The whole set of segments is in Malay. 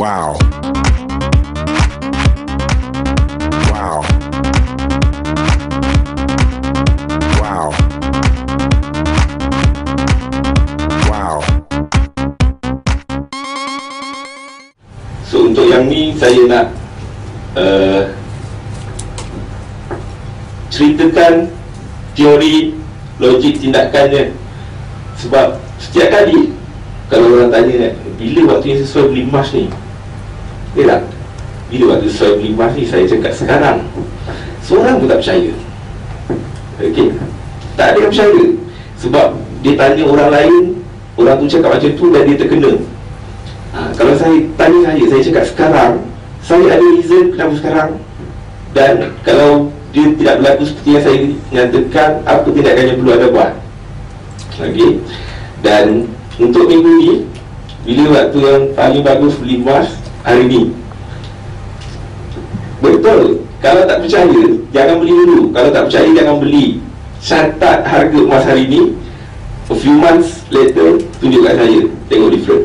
Wow. Untuk yang ni saya nak uh, ceritakan teori logik tindakannya. Sebab setiap kali kalau orang tanya bila waktu yang sesuai beli emas ni tak bila waktu sesuai beli emas ni saya cakap sekarang seorang pun tak percaya. Okey. Tak ada yang percaya. Sebab dia tanya orang lain orang tu cakap macam tu dan dia terkena. Ha, kalau saya tanya saya, saya cakap sekarang Saya ada reason kenapa sekarang? Dan kalau dia tidak berlaku seperti yang saya nyatakan Apa tindakan yang perlu anda buat? Okey. Dan untuk minggu ni Bila waktu yang paling bagus beli emas Hari ni. Betul. Kalau tak percaya, jangan beli dulu. Kalau tak percaya, jangan beli. Catat harga emas hari ni A few months later Tunjuk kat saya. Tengok different.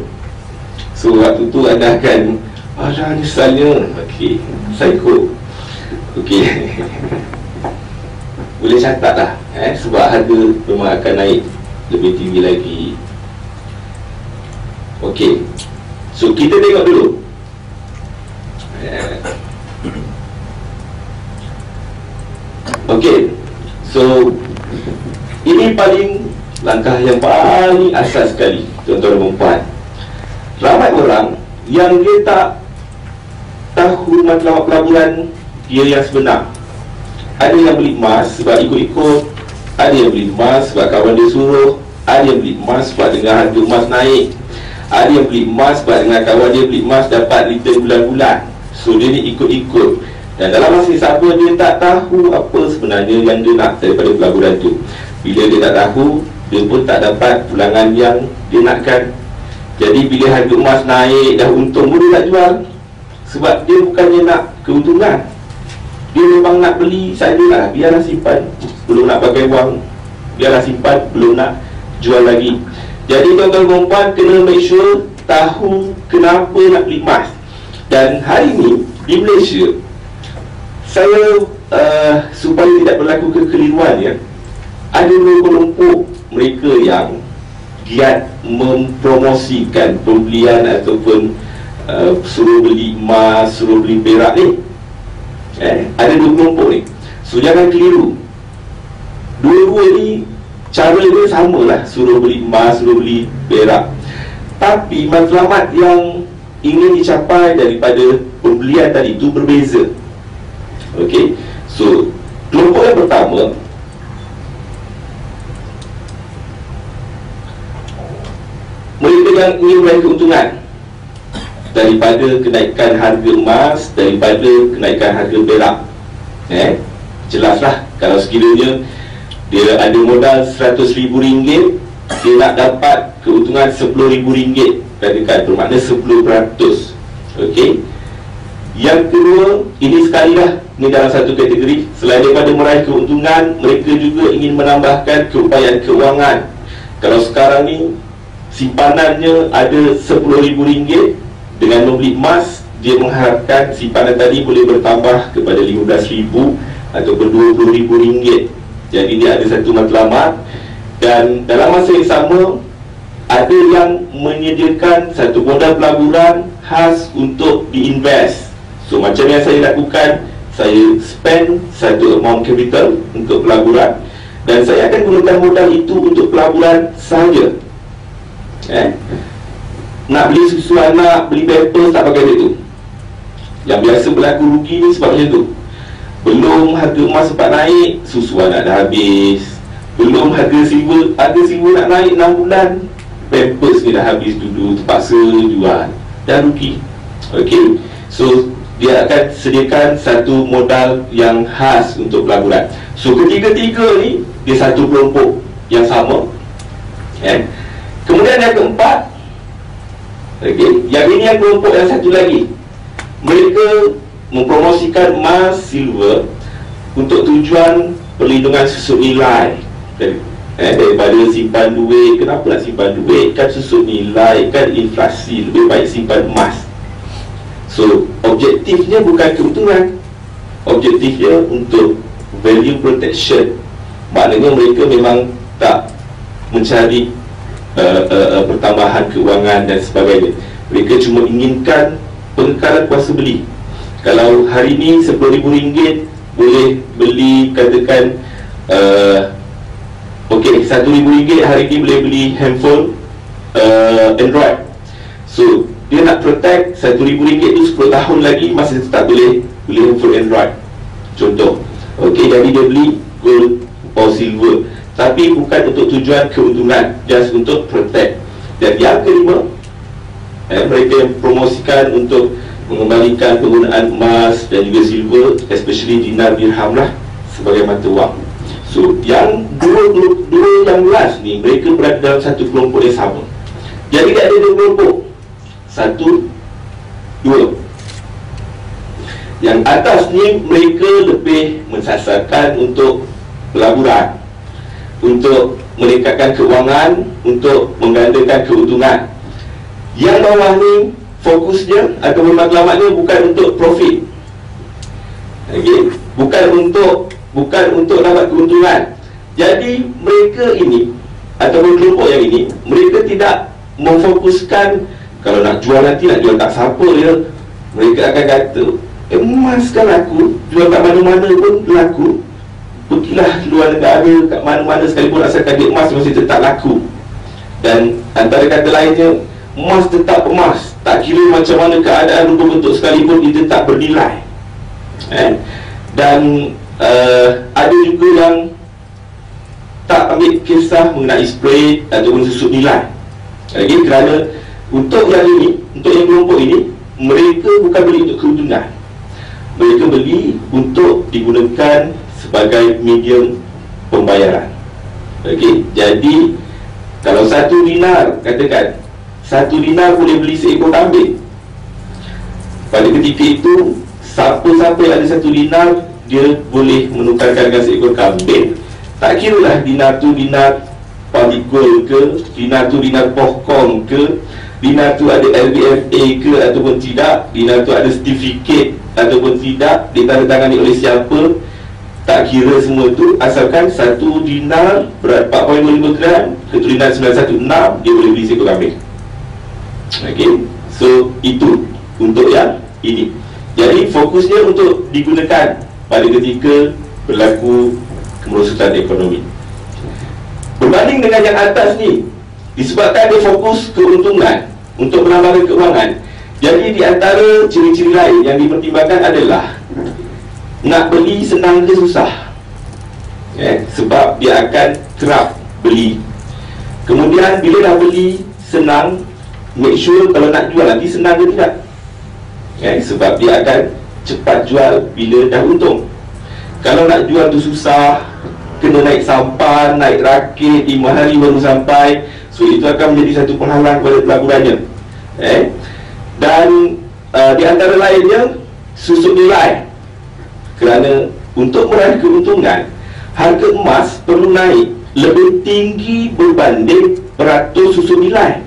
So waktu tu anda akan Alah nyesalnya Okey. Psycho Okey. Boleh catat lah eh? Sebab harga memang akan naik Lebih tinggi lagi. Okey. So kita tengok dulu. Okey So Ini paling Langkah yang paling asas sekali Tuan-tuan dan puan Ramai orang yang dia tak tahu matlamat pelaburan dia yang sebenar. Ada yang beli emas sebab ikut-ikut, ada yang beli emas sebab kawan dia suruh, ada yang beli emas sebab dengar harga emas naik, ada yang beli emas sebab dengar kawan dia beli emas dapat return bulan-bulan. So dia ni ikut-ikut. Dan dalam masa sama dia tak tahu apa sebenarnya yang dia nak daripada pelaburan tu. Bila dia tak tahu, dia pun tak dapat pulangan yang dia nakkan. Jadi bila harga emas naik dah untung pun dia tak jual. Sebab dia bukannya nak keuntungan. Dia memang nak beli sajalah Biarlah simpan. Belum nak pakai wang. Biarlah simpan Belum nak jual lagi. Jadi tuan-tuan perempuan kena make sure Tahu kenapa nak beli emas Dan hari ni di Malaysia Saya uh, supaya tidak berlaku kekeliruan ya Ada kelompok mereka yang giat mempromosikan pembelian ataupun uh, suruh beli emas, suruh beli perak ni. Eh, ada dua kelompok ni. So jangan keliru. Dua-dua ni cara dia sama lah suruh beli emas, suruh beli perak. Tapi matlamat yang ingin dicapai daripada pembelian tadi. Itu berbeza. Ok so kelompok yang pertama mereka yang ingin meraih keuntungan. Daripada kenaikan harga emas daripada kenaikan harga perak. Eh? Jelaslah kalau sekiranya dia ada modal RM100,000 dia nak dapat keuntungan RM10,000 katakan bermakna 10% okey yang kedua, ini sekali lah. Ini dalam satu kategori. Selain daripada meraih keuntungan Mereka juga ingin menambahkan keupayaan keuangan. Kalau sekarang ni simpanannya ada RM10,000 dengan membeli emas dia mengharapkan simpanan tadi boleh bertambah kepada RM15,000 ataupun RM20,000 jadi dia ada satu matlamat. Dan dalam masa yang sama ada yang menyediakan satu modal pelaburan khas untuk diinvest. So macam yang saya lakukan saya spend satu amount capital untuk pelaburan dan saya akan gunakan modal itu untuk pelaburan sahaja. Eh? Nak beli susu anak, beli paper tak pakai duit tu. Yang biasa berlaku rugi ni sebab macam tu. Belum harga emas sempat naik, susu anak dah habis. Belum harga silver, harga silver nak naik 6 bulan Pampers ni dah habis dulu, terpaksa jual. Dah rugi. Okay, so dia akan sediakan satu modal yang khas untuk pelaburan. So ketiga-tiga ni, dia satu kelompok yang sama. Eh? Kemudian yang keempat okay, Yang ini yang kelompok yang satu lagi. Mereka mempromosikan emas, silver Untuk tujuan perlindungan susut nilai eh, Daripada simpan duit Kenapa nak simpan duit? Kan susut nilai, kan inflasi Lebih baik simpan emas. So, objektifnya bukan keuntungan. Objektifnya untuk value protection. Maknanya mereka memang tak mencari uh, uh, uh, pertambahan keuangan dan sebagainya. Mereka cuma inginkan pengekalan kuasa beli. Kalau hari ini RM10,000 boleh beli katakan uh, Okey, RM1,000 hari ini boleh beli handphone uh, Android. So, dia nak protect RM1,000 tu 10 tahun lagi masih tetap boleh beli handphone Android. Contoh ok jadi dia beli gold or silver. Tapi bukan untuk tujuan keuntungan just untuk protect. Dan yang kelima eh, mereka promosikan untuk mengembalikan penggunaan emas dan juga silver especially dinar dirham lah sebagai mata wang so yang dua, dua yang last ni mereka berada dalam satu kelompok yang sama. Jadi dia ada dua kelompok. Satu Dua. Yang atas ni mereka lebih mensasarkan untuk pelaburan Untuk meningkatkan keuangan Untuk menggandakan keuntungan. Yang bawah ni fokusnya atau matlamatnya bukan untuk profit. Okay? Bukan untuk bukan untuk dapat keuntungan. Jadi mereka ini atau kelompok yang ini Mereka tidak memfokuskan kalau nak jual nanti nak jual tak siapa ya Mereka akan kata Emas kan laku Jual kat mana-mana pun laku Pergilah luar negara Kat mana-mana sekalipun asalkan dia emas Masih tetap laku. Dan antara kata lainnya Emas tetap emas Tak kira macam mana keadaan rupa bentuk sekalipun Dia tetap bernilai. Eh? Dan uh, Ada juga yang Tak ambil kisah mengenai spray Ataupun susu nilai. Lagi kerana untuk yang ini, untuk yang kelompok ini Mereka bukan beli untuk keuntungan. Mereka beli untuk digunakan sebagai medium pembayaran. Okey, jadi Kalau satu dinar, katakan Satu dinar boleh beli seekor kambing. Pada ketika itu Siapa-siapa yang ada satu dinar Dia boleh menukarkan dengan seekor kambing. Tak kira lah dinar tu dinar Public gold ke Dinar tu dinar pohkong ke Dinar tu ada LBFA ke ataupun tidak Dinar tu ada sertifikat ataupun tidak Ditandatangani oleh siapa Tak kira semua tu Asalkan satu dinar berat 4.25 gram Satu dinar 916 Dia boleh beli seekor kambing. Okay So itu Untuk yang ini. Jadi fokusnya untuk digunakan Pada ketika berlaku Kemerosotan ekonomi Berbanding dengan yang atas ni Disebabkan dia fokus keuntungan untuk menambahkan keuangan. Jadi di antara ciri-ciri lain yang dipertimbangkan adalah nak beli senang ke susah. Eh, sebab dia akan kerap beli. Kemudian bila dah beli senang, make sure kalau nak jual nanti senang ke tidak. Eh, sebab dia akan cepat jual bila dah untung. Kalau nak jual tu susah, kena naik sampan, naik rakit, lima hari baru sampai, So itu akan menjadi satu penghalang kepada pelaburannya eh? Dan uh, di antara lainnya Susut nilai Kerana untuk meraih keuntungan Harga emas perlu naik Lebih tinggi berbanding peratus susut nilai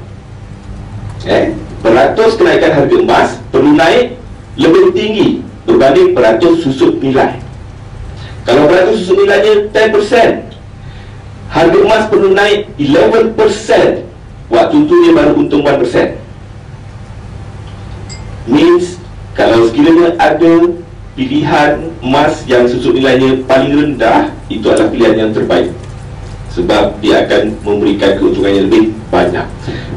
eh? Peratus kenaikan harga emas perlu naik Lebih tinggi berbanding peratus susut nilai. Kalau peratus susut nilainya 10% harga emas perlu naik 11% waktu tu dia baru untung 1% means kalau sekiranya ada pilihan emas yang susut nilainya paling rendah itu adalah pilihan yang terbaik. Sebab dia akan memberikan keuntungan yang lebih banyak.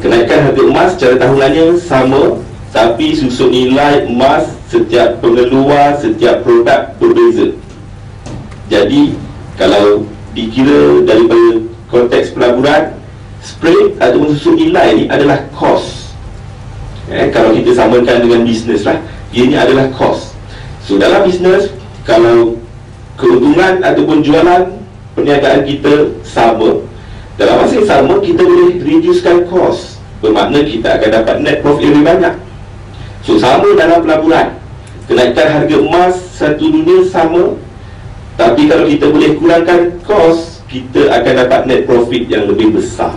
Kenaikan harga emas secara tahunannya sama tapi susut nilai emas setiap pengeluar setiap produk berbeza. Jadi kalau dikira daripada konteks pelaburan spread ataupun susun nilai ni adalah cost. Eh, kalau kita samakan dengan bisnes lah ini adalah cost. So dalam bisnes kalau keuntungan ataupun jualan perniagaan kita sama dalam masa yang sama kita boleh reducekan cost. Bermakna kita akan dapat net profit lebih banyak so sama dalam pelaburan. Kenaikan harga emas satu dunia sama. Tapi kalau kita boleh kurangkan kos Kita akan dapat net profit yang lebih besar.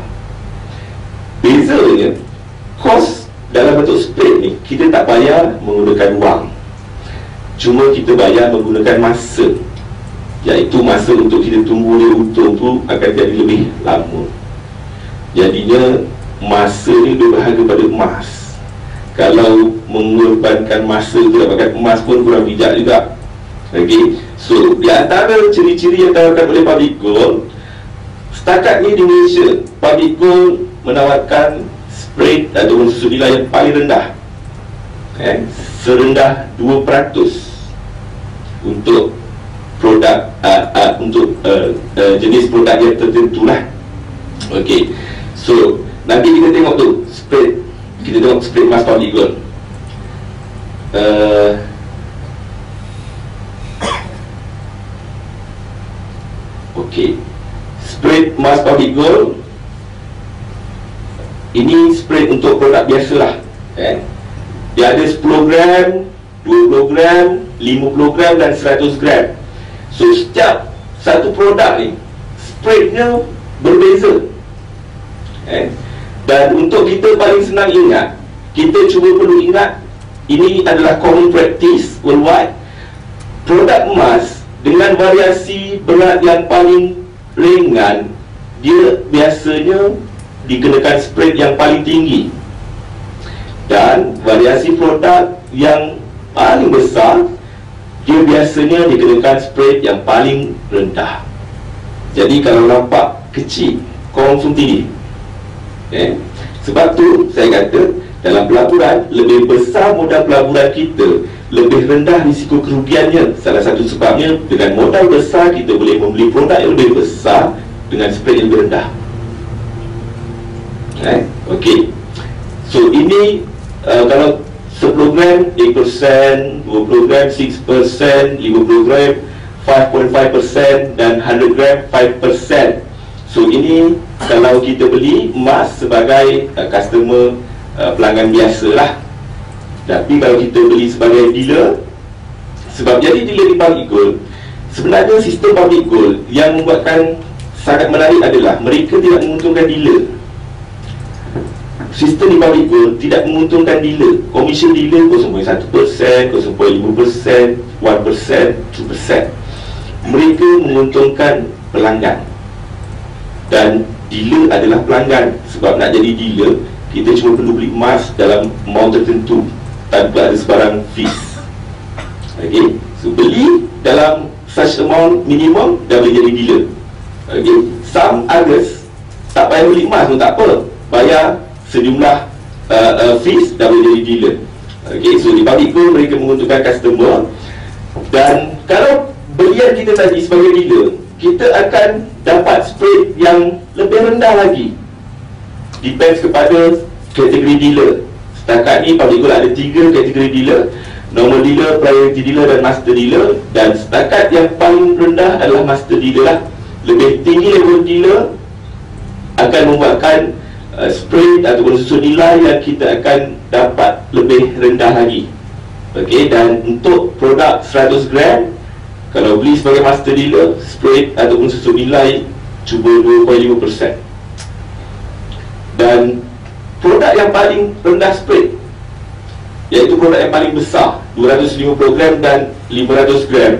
Bezanya Kos dalam bentuk spread ni kita tak bayar menggunakan wang. Cuma kita bayar menggunakan masa. Iaitu masa untuk kita tunggu dia untung tu akan jadi lebih lama. Jadinya masa ni lebih berharga pada emas kalau mengorbankan masa tu dapatkan emas pun kurang bijak juga. Okey, so di antara ciri-ciri yang ditawarkan oleh public gold Setakat ni di Malaysia Public gold menawarkan spread ataupun susu nilai yang paling rendah. Eh, Serendah 2% Untuk produk uh, uh, untuk uh, uh, jenis produk yang tertentu lah Okey, so nanti kita tengok tu spread Kita tengok spread mas public gold uh, Okey. Spread emas public gold ini spread untuk produk biasalah. Eh. Dia ada 10 gram, 20 gram, 50 gram dan 100 gram. So setiap satu produk ni spreadnya berbeza. Eh. Dan untuk kita paling senang ingat, kita cuba perlu ingat ini adalah common practice worldwide. Produk emas dengan variasi berat yang paling ringan dia biasanya dikenakan spread yang paling tinggi. Dan variasi produk yang paling besar dia biasanya dikenakan spread yang paling rendah. Jadi kalau nampak kecil confirm tinggi okay? sebab tu saya kata dalam pelaburan lebih besar modal pelaburan kita lebih rendah risiko kerugiannya salah satu sebabnya dengan modal besar kita boleh membeli produk yang lebih besar dengan spread yang lebih rendah eh? ok so ini uh, kalau 10 gram 8% 20 gram 6% 50 gram 5.5% dan 100 gram 5% so ini kalau kita beli emas sebagai uh, customer uh, pelanggan biasa lah. Tapi kalau kita beli sebagai dealer Sebab jadi dealer di public gold Sebenarnya sistem public gold Yang membuatkan sangat menarik adalah Mereka tidak menguntungkan dealer. Sistem di public gold tidak menguntungkan dealer. Komisen dealer 0.1%, 0.5%, 1%, 2% Mereka menguntungkan pelanggan Dan dealer adalah pelanggan Sebab nak jadi dealer Kita cuma perlu beli emas dalam amount tertentu tanpa ada sebarang fees okay. so beli dalam such amount minimum dah boleh jadi dealer okay. some others tak payah beli emas pun tak apa bayar sejumlah uh, uh, fees dah boleh jadi dealer okay. so di public pun mereka menguntungkan customer dan kalau belian kita tadi sebagai dealer kita akan dapat spread yang lebih rendah lagi. Depends kepada kategori dealer. Setakat ni public gold ada tiga kategori dealer. Normal dealer, priority dealer dan master dealer. Dan setakat yang paling rendah adalah master dealer lah. Lebih tinggi level dealer Akan membuatkan uh, spread ataupun susun nilai yang kita akan dapat lebih rendah lagi. Okey, dan untuk produk 100 gram Kalau beli sebagai master dealer Spread ataupun susun nilai Cuba 2.5% Dan produk yang paling rendah spread iaitu produk yang paling besar 250 gram dan 500 gram.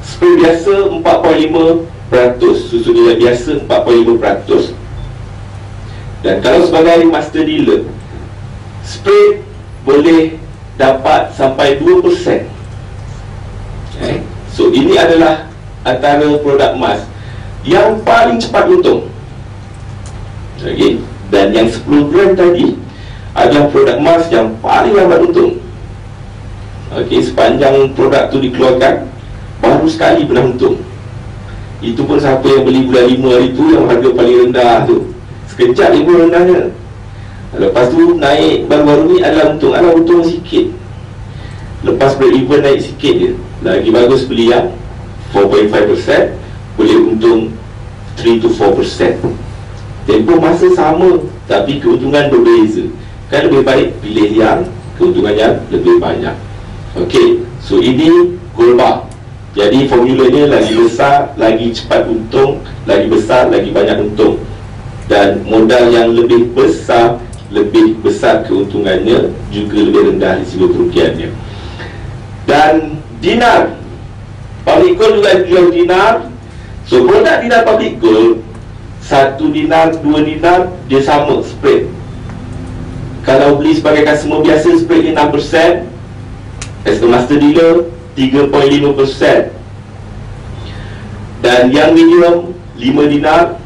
Spread biasa 4.5% susu nilai biasa 4.5% dan kalau sebagai master dealer spread boleh dapat sampai 2% so ini adalah antara produk emas yang paling cepat untung. Okay? Dan yang 10 gram tadi Adalah produk emas yang paling lambat untung. Okey, sepanjang produk tu dikeluarkan Baru sekali pernah untung. Itu pun siapa yang beli bulan 5 hari tu Yang harga paling rendah tu? Sekejap dia pun rendahnya. Lepas tu naik baru-baru ni adalah untung. Adalah untung sikit. Lepas break even naik sikit je Lagi bagus beli yang 4.5% Boleh untung 3 to 4% Tempoh masa sama Tapi keuntungan berbeza. Kan lebih baik pilih yang Keuntungan yang lebih banyak. Okey So ini bar Jadi formulanya lagi besar Lagi cepat untung Lagi besar Lagi banyak untung. Dan modal yang lebih besar lebih besar keuntungannya juga lebih rendah risiko kerugiannya. Dan dinar public gold juga jual dinar so produk dinar public gold satu dinar, dua dinar dia sama spread. Kalau beli sebagai customer biasa spread dia 6% as a master dealer 3.5% dan yang medium 5 dinar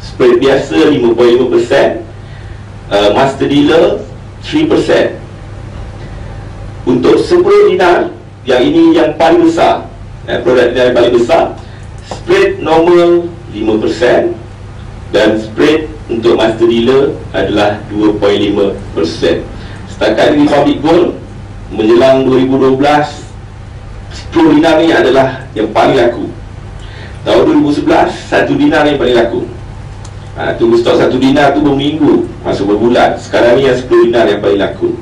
spread biasa 5.5% uh, master dealer 3% untuk 10 dinar yang ini yang paling besar eh, produk yang paling besar spread normal 5% dan spread untuk master dealer adalah 2.5% setakat ini public gold menjelang 2012 10 dinar ni adalah yang paling laku. Tahun 2011 1 dinar yang paling laku. Ha, tunggu stok satu dinar tu berminggu masuk berbulan. Sekarang ni yang 10 dinar yang paling laku.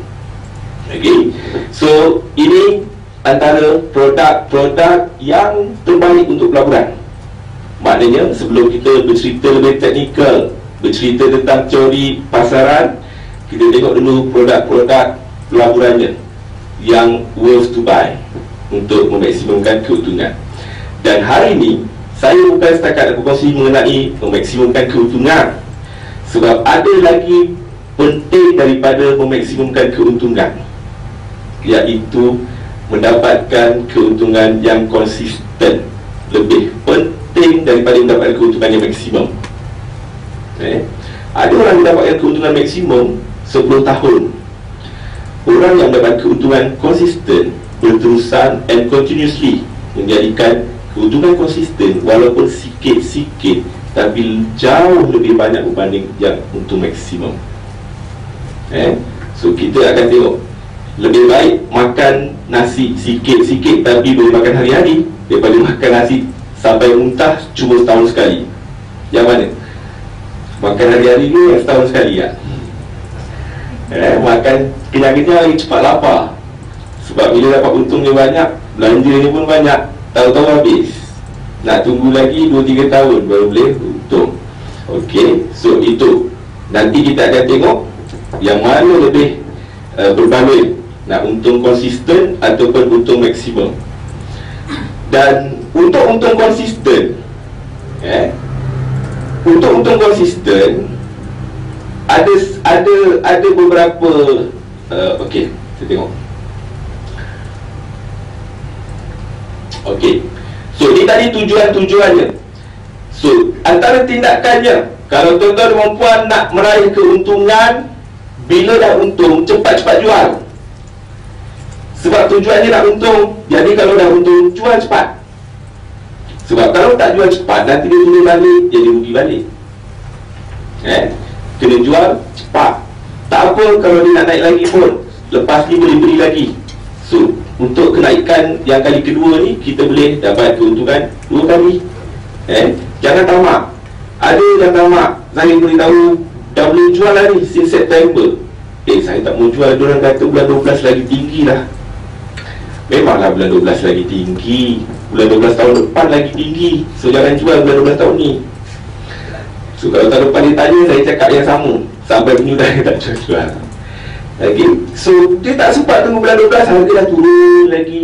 Okay. So ini antara produk-produk yang terbaik untuk pelaburan. Maknanya sebelum kita bercerita lebih teknikal, bercerita tentang teori pasaran, kita tengok dulu produk-produk pelaburannya yang worth to buy untuk memaksimumkan keuntungan. Dan hari ini saya bukan setakat nak berkongsi mengenai memaksimumkan keuntungan sebab ada lagi penting daripada memaksimumkan keuntungan iaitu mendapatkan keuntungan yang konsisten lebih penting daripada mendapatkan keuntungan yang maksimum eh? ada orang yang mendapatkan keuntungan maksimum 10 tahun orang yang mendapatkan keuntungan konsisten berterusan and continuously menjadikan keuntungan konsisten walaupun sikit-sikit tapi jauh lebih banyak berbanding yang untuk maksimum eh? so kita akan tengok lebih baik makan nasi sikit-sikit tapi boleh makan hari-hari daripada makan nasi sampai muntah cuma setahun sekali. Yang mana? makan hari-hari ni yang setahun sekali ya? eh, makan kenyang-kenyang lagi cepat lapar. Sebab bila dapat untungnya banyak belanja ni pun banyak tahu-tahu habis. Nak tunggu lagi 2-3 tahun baru boleh untung. Ok so itu. Nanti kita akan tengok yang mana lebih uh, berbaloi nak untung konsisten ataupun untung maksimum. Dan untuk untung konsisten eh untuk untung konsisten ada ada ada beberapa uh, okey kita tengok. Okey. So ni tadi tujuan-tujuannya. So antara tindakannya Kalau tuan-tuan dan puan nak meraih keuntungan Bila dah untung cepat-cepat jual Sebab tujuannya nak untung. Jadi kalau dah untung jual cepat. Sebab kalau tak jual cepat Nanti dia turun balik jadi rugi balik. Eh? Kena jual cepat. Tak apa kalau dia nak naik lagi pun Lepas ni boleh beli lagi. So untuk kenaikan yang kali kedua ni kita boleh dapat keuntungan dua kali. Eh? Jangan tamak. Ada yang tamak saya boleh tahu dah boleh jual lah ni since September. Eh saya tak mau jual orang kata bulan 12 lagi tinggi lah memanglah bulan 12 lagi tinggi? Bulan 12 tahun depan lagi tinggi. So jangan jual bulan 12 tahun ni. So kalau tahun depan dia tanya saya cakap yang sama. Sampai penyudah tak jual-jual. Okay. So dia tak sempat tunggu bulan 12 Harga dah turun lagi.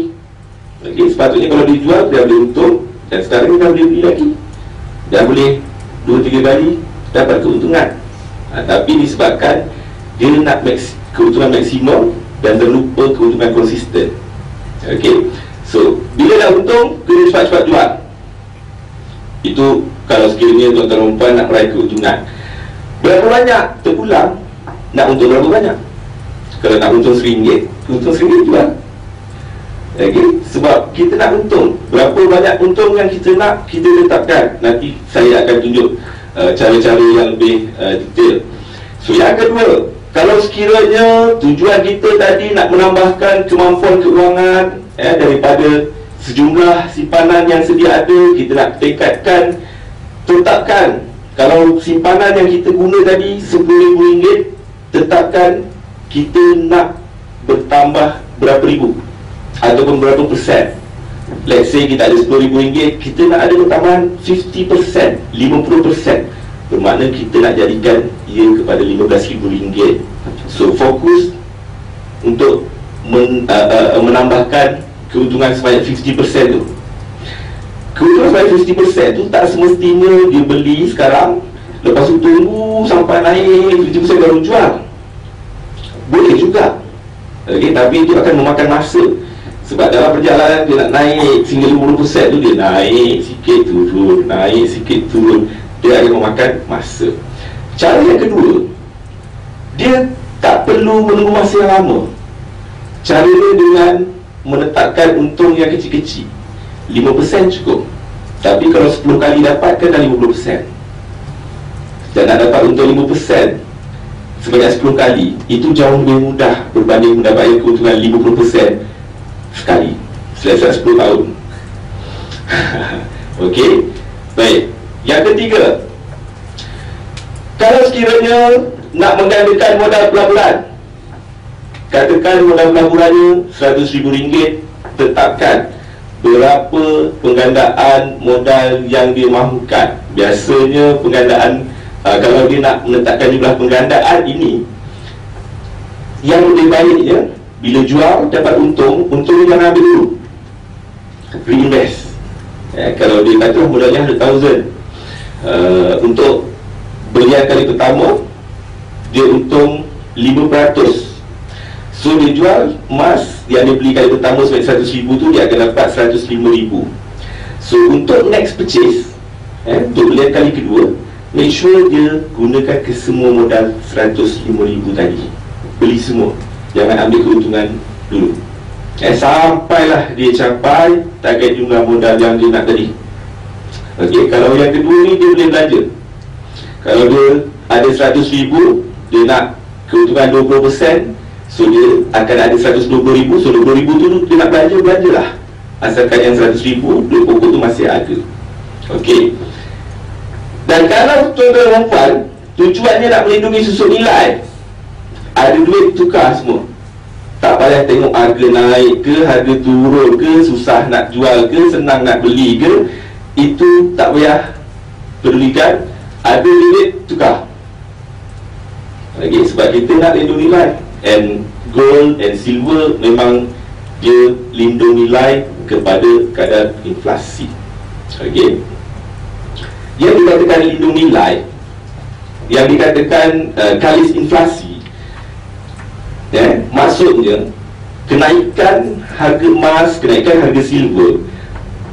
Okay. Sepatutnya kalau dijual Dia boleh untung. Dan sekarang ni dah boleh beli lagi. Dah boleh 2-3 kali Dapat keuntungan. Ha, Tapi disebabkan Dia nak maks keuntungan maksimum Dan terlupa keuntungan konsisten Okay So Bila dah untung Kena cepat-cepat jual. Itu Kalau sekiranya tuan-tuan perempuan Nak meraih keuntungan. Berapa banyak terpulang Nak untung berapa banyak? Kalau nak untung RM1 Untung RM1 jual. Okay? Sebab kita nak untung Berapa banyak untung yang kita nak Kita letakkan Nanti saya akan tunjuk uh, Cara-cara yang lebih uh, detail. So yang kedua Kalau sekiranya tujuan kita tadi Nak menambahkan kemampuan keuangan eh, Daripada sejumlah simpanan yang sedia ada Kita nak tingkatkan Tetapkan. Kalau simpanan yang kita guna tadi RM10,000 Tetapkan kita nak bertambah berapa ribu? Ataupun berapa persen? Let's say kita ada 10 ribu ringgit kita nak ada bertambahan 50 persen 50 persen. Bermakna kita nak jadikan ia kepada RM15,000 so fokus untuk men, uh, uh, menambahkan keuntungan sebanyak 50% tu. Keuntungan sebanyak 50% tu tak semestinya dia beli sekarang lepas tu tunggu sampai naik 50% baru jual. Boleh juga. Okay, tapi itu akan memakan masa. Sebab dalam perjalanan dia nak naik sehingga 50% tu dia naik sikit turun naik sikit turun. Dia akan memakan masa cara yang kedua dia tak perlu menunggu masa yang lama. Cara dia dengan menetapkan untung yang kecil-kecil. 5% cukup. Tapi kalau 10 kali dapatkan dah 50% dan nak dapat untung 5% sebanyak 10 kali itu jauh lebih mudah berbanding mendapatkan keuntungan 50% sekali. Selesai 10 tahun. Okey? Baik. Yang ketiga Kalau sekiranya Nak menggandakan modal pelan-pelan Katakan modal pelan-pelannya RM100,000 Tetapkan Berapa penggandaan modal yang dia mahukan Biasanya penggandaan uh, Kalau dia nak menetapkan jumlah penggandaan ini Yang lebih baiknya bila jual dapat untung untung jangan ambil dulu. Reinvest ya, kalau dia kata modalnya 100,000 uh, untuk belian kali pertama dia untung 5% so dia jual emas yang dia beli kali pertama sebanyak 100,000 tu dia akan dapat 105,000 so untuk next purchase eh, untuk belian kali kedua make sure dia gunakan ke semua modal 105,000 tadi. Beli semua. Jangan ambil keuntungan dulu. Eh, Sampailah dia capai Target jumlah modal yang dia nak tadi. Okey, kalau yang kedua ni dia boleh belanja Kalau dia ada 100 ribu Dia nak keuntungan 20% So dia akan ada 120 ribu So 20 ribu tu dia nak belanja, belanjalah. Asalkan yang 100 ribu Duit pokok tu masih ada. Okey. Dan kalau tuan-tuan dan puan Tujuannya nak melindungi susuk nilai ada duit tukar semua. Tak payah tengok harga naik ke harga turun ke susah nak jual ke senang nak beli ke itu tak payah pedulikan ada duit tukar. Lagi sebab kita nak lindung nilai. And gold and silver memang dia lindung nilai kepada kadar inflasi. Okey yang dikatakan lindung nilai yang dikatakan uh, kalis inflasi ya, maksudnya kenaikan harga emas, kenaikan harga silver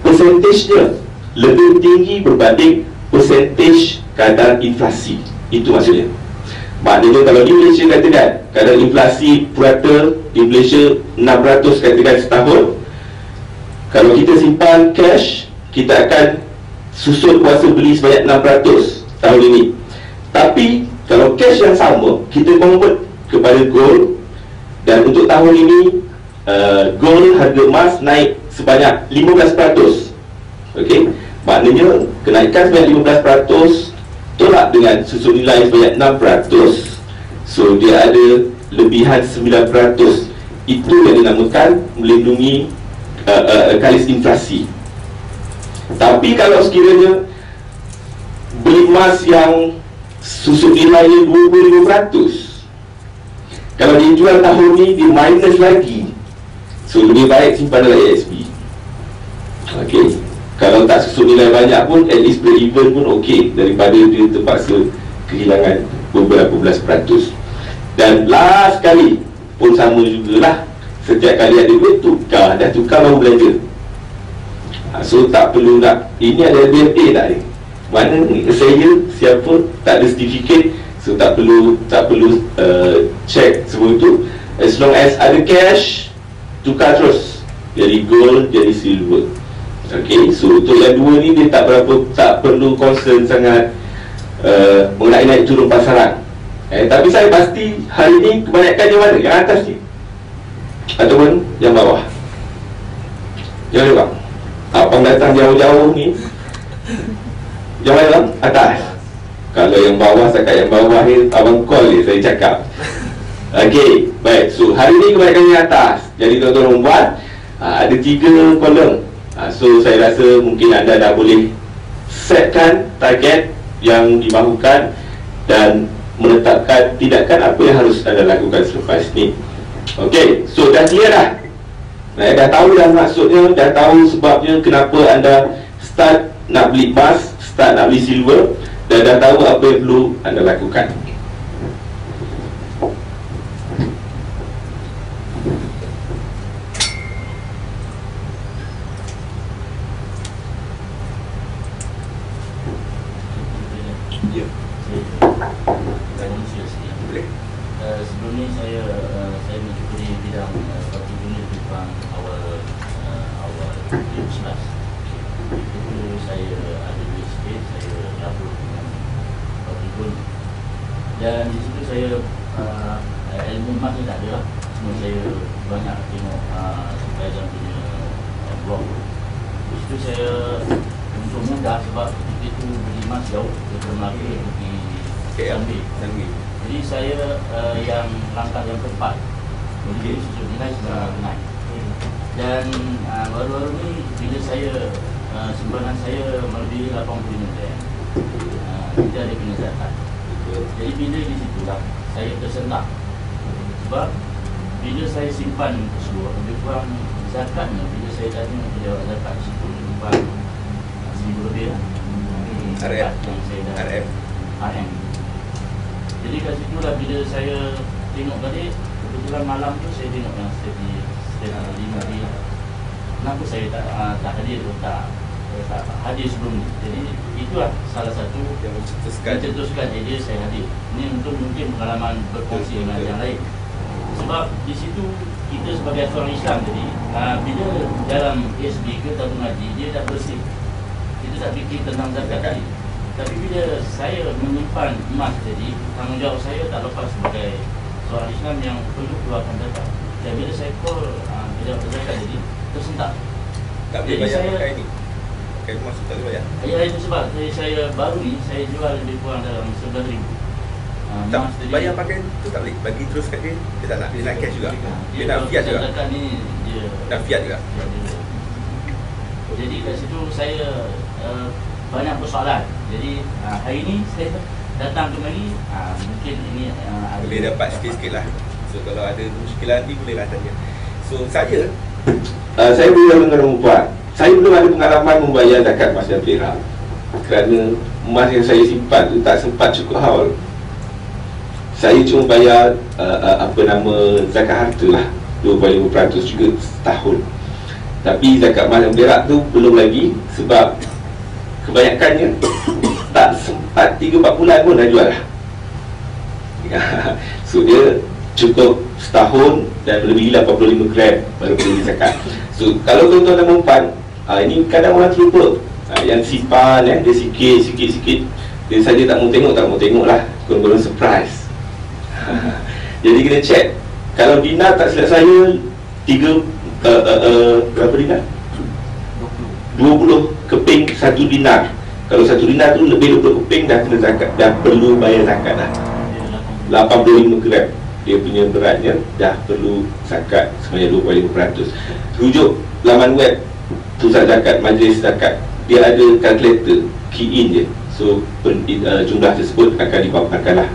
persentasenya lebih tinggi berbanding persentage kadar inflasi. Itu maksudnya maknanya kalau di Malaysia katakan kadar inflasi purata di Malaysia 600 katakan setahun kalau kita simpan cash kita akan susun kuasa beli sebanyak 600 tahun ini. Tapi kalau cash yang sama kita convert kepada gold dan untuk tahun ini uh, Gold harga emas naik sebanyak 15% Okey? Maknanya kenaikan sebanyak 15% Tolak dengan susun nilai sebanyak 6% So dia ada lebihan 9% Itu yang dinamakan melindungi uh, uh, kalis inflasi. Tapi kalau sekiranya Beli emas yang susun nilainya 25% kalau dia jual tahun ni Dia minus lagi. So lebih baik simpan dalam ASB Okay Kalau tak susun nilai banyak pun At least break even pun okay Daripada dia terpaksa Kehilangan beberapa belas peratus. Dan last kali Pun sama jugalah Setiap kali ada duit tukar. Dah tukar baru belanja. Ha, So tak perlu nak Ini ada BMA tak ni? Mana saya Siapa Tak ada certificate So tak perlu tak perlu uh, check semua itu As long as ada cash Tukar terus. Jadi gold, jadi silver Okay, so untuk yang dua ni dia tak berapa Tak perlu concern sangat uh, Mengenai naik turun pasaran. Eh, Tapi saya pasti hari ni kebanyakan yang mana? Yang atas ni. Ataupun yang bawah. Mana bang? Abang datang jauh-jauh ni. Mana bang? Atas. Kalau yang bawah cakap yang bawah ni Abang call ni saya cakap. Okey, baik. So hari ni kebanyakan yang atas. Jadi tuan-tuan membuat uh, Ada tiga kolom uh, So saya rasa mungkin anda dah boleh Setkan target yang dimahukan Dan menetapkan tindakan apa yang harus anda lakukan selepas ni. Okey, so dah clear dah? Eh, dah tahu dah maksudnya dah tahu sebabnya kenapa anda start nak beli emas start nak beli silver dan dah tahu apa yang perlu anda lakukan Ya. Saya manusia sikit. Boleh. Uh, sebelum ni saya uh, saya mencukuri bidang uh, batu dunia di Jepang awal uh, awal 2011. Itu saya ada duit sikit, saya labur dengan batu pun. Dan di situ saya uh, ilmu emas ni tak ada lah. Cuma saya banyak tengok uh, pelajaran punya uh, blog. Di situ saya untuk mudah sebab itu beli emas jauh daripada Melaka pergi KL. Gambir. Jadi saya uh, yang langkah yang keempat Okey, susun nilai sudah naik. Dan uh, baru-baru ni bila saya uh, simpanan saya melebihi 85 miliar uh, Kita ada kena zakat Jadi bila di situ lah saya tersentak. Sebab bila saya simpan tersebut lebih kurang zakatnya Bila saya tanya pejabat zakat di situ lebih kurang uh, seribu lebih lah Saya dah RF. RM jadi kat situ lah bila saya tengok balik Kebetulan malam tu saya tengok yang stedi Stedi lima ni Kenapa saya tak uh, tak hadir tu tak eh, tak hadir sebelum ni. Jadi itulah salah satu Yang mencetuskan. Mencetuskan idea saya hadir. Ini untuk mungkin pengalaman berkongsi dengan yang lain. Sebab di situ kita sebagai seorang Islam jadi uh, Bila dalam SB ke tabung haji dia dah bersih tak fikir tentang zakat tadi tapi bila saya menyimpan emas jadi tanggungjawab saya tak lepas sebagai seorang Islam yang perlu keluarkan zakat. Dan bila saya call uh, pejabat zakat jadi tersentak. Tak boleh bayar saya- pakai ni. Pakai tu tak boleh bayar. Ya itu sebab saya, saya baru ni saya jual lebih kurang dalam 11,000. Uh, Tak bayar pakai tu tak boleh. Bagi terus kat dia. Dia tak nak. Dia nak cash juga. Dia nak fiat juga. Zakat ni dia Nak fiat juga. Ya, dia- Jadi kat situ saya uh, banyak persoalan. Jadi uh, hari ni saya datang kemari uh, mungkin ini uh, ada Boleh dapat sikit-sikit lah. So kalau ada muskilan nanti bolehlah tanya. So saya uh, saya boleh dengan perempuan saya belum ada pengalaman membayar zakat emas dan perak kerana emas yang saya simpan tu tak sempat cukup haul saya cuma bayar uh, uh, apa nama zakat harta lah 25% juga setahun tapi zakat emas dan perak tu belum lagi sebab kebanyakannya tak sempat 3-4 bulan pun dah jual lah. So dia cukup setahun dan melebihi 85 gram baru perlu dizakat so kalau tuan-tuan dan perempuan uh, ini kadang orang terlupa. Uh, yang simpan eh, dia sikit sikit sikit. Dia saja tak mau tengok tak mau tengok lah. Kurang-kurang surprise. Jadi kena check. Kalau dinar tak silap saya tiga uh, uh, uh, berapa dinar 20 keping satu dinar. Kalau satu dinar tu lebih 20 keping dah kena zakat dah perlu bayar zakat dah. 85 gram. Dia punya beratnya dah perlu zakat sebanyak 25% rujuk laman web pusat zakat majlis zakat dia ada kalkulator key in je. So pen, uh, jumlah tersebut akan dipaparkan lah.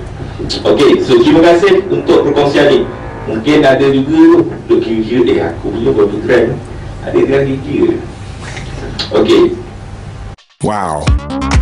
Ok so terima kasih untuk perkongsian ni. Mungkin ada juga duk kira-kira eh aku punya berapa gram? Ada dengan kira ok Wow.